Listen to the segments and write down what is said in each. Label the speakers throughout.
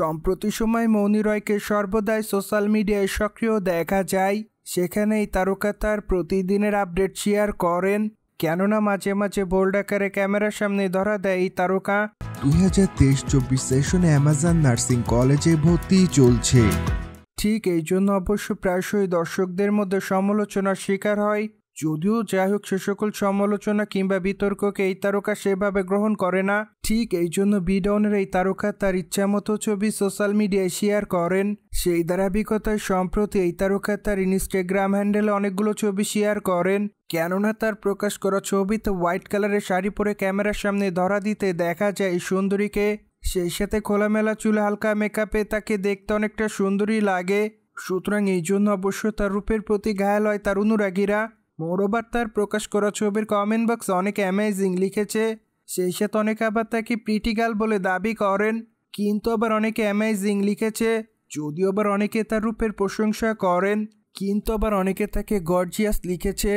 Speaker 1: সম্প্রতি সময় মৌনি রয়কে সর্বদাই সোশ্যাল মিডিয়ায় সক্রিয় দেখা যায়। সেখানে এই তারকা তার প্রতিদিনের আপডেট শেয়ার করেন। কেননা মাঝে মাঝে বোল্ড আকারে ক্যামেরার সামনে ধরা দেয় এই তারকা।
Speaker 2: দুই হাজার তেইশ চব্বিশ সেশনে অ্যামাজন নার্সিং কলেজে ভর্তি চলছে।
Speaker 1: ঠিক এই জন্য অবশ্য প্রায়শই দর্শকদের মধ্যে সমালোচনার শিকার হয়। যদিও যাই হোক সে সকল সমালোচনা কিংবা বিতর্ককে এই তারকা সেভাবে গ্রহণ করে না, ঠিক এই জন্য বিডনের এই তারকা তার ইচ্ছামতো ছবি সোশ্যাল মিডিয়ায় শেয়ার করেন। সেই ধারাবাহিকতায় সম্প্রতি এই তারকা তার ইনস্টাগ্রাম হ্যান্ডেলে অনেকগুলো ছবি শেয়ার করেন, কেননা তার প্রকাশ করা ছবিতে হোয়াইট কালারের শাড়ি পরে ক্যামেরার সামনে ধরা দিতে দেখা যায় এই সুন্দরীকে। সেই সাথে খোলামেলা চুল হালকা মেকআপে তাকে দেখতে অনেকটা সুন্দরী লাগে। সুতরাং এই জন্য অবশ্য তার রূপের প্রতি ঘায়াল হয় তার অনুরাগীরা। মোরোবার তার প্রকাশ করা ছবির কমেন্ট বক্স অনেক অ্যামেজিং লিখেছে। সেই সাথে অনেকে আবার তাকে প্রিটিগাল বলে দাবি করেন, কিন্তু আবার অনেকে অ্যামেজিং লিখেছে। যদিও আবার অনেকে তার রূপের প্রশংসা করেন, কিন্তু আবার অনেকে তাকে গর্জিয়াস লিখেছে।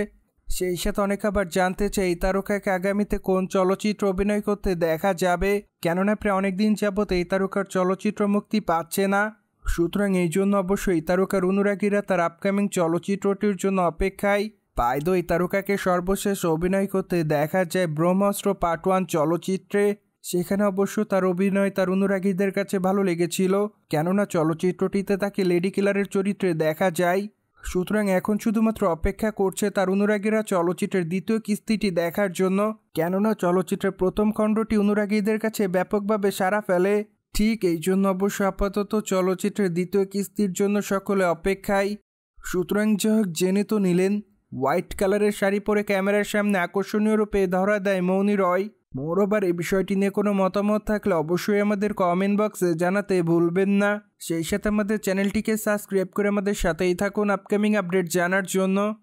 Speaker 1: সেই সাথে অনেকে আবার জানতে চাই তারকাকে আগামীতে কোন চলচ্চিত্র অভিনয় করতে দেখা যাবে? কেননা প্রায় অনেকদিন যাবৎ এই তারকার চলচ্চিত্র মুক্তি পাচ্ছে না। সুতরাং এই জন্য অবশ্যই তারকার অনুরাগীরা তার আপকামিং চলচ্চিত্রটির জন্য অপেক্ষায়। পাইদ এই তারকাকে সর্বশেষ অভিনয় করতে দেখা যায় ব্রহ্মাস্ত্র পার্ট ওয়ান চলচ্চিত্রে। সেখানে অবশ্য তার অভিনয় তার অনুরাগীদের কাছে ভালো লেগেছিল, কেননা চলচ্চিত্রটিতে তাকে লেডি কিলারের চরিত্রে দেখা যায়। সুতরাং এখন শুধুমাত্র অপেক্ষা করছে তার অনুরাগীরা চলচ্চিত্রের দ্বিতীয় কিস্তিটি দেখার জন্য, কেননা চলচ্চিত্রের প্রথম খণ্ডটি অনুরাগীদের কাছে ব্যাপকভাবে সাড়া ফেলে। ঠিক এই জন্য অবশ্য আপাতত চলচ্চিত্রের দ্বিতীয় কিস্তির জন্য সকলে অপেক্ষায়। সুতরাং যাই হোক, জেনে তো নিলেন হোয়াইট কালারের শাড়ি পরে ক্যামেরার সামনে আকর্ষণীয় রূপে ধরা দেয় মৌনি রয়। মোরোবার এই বিষয়টি নিয়ে কোনো মতামত থাকলে অবশ্যই আমাদের কমেন্ট বক্সে জানাতে ভুলবেন না। সেই সাথে আমাদের চ্যানেলটিকে সাবস্ক্রাইব করে আমাদের সাথেই থাকুন আপকামিং আপডেট জানার জন্য।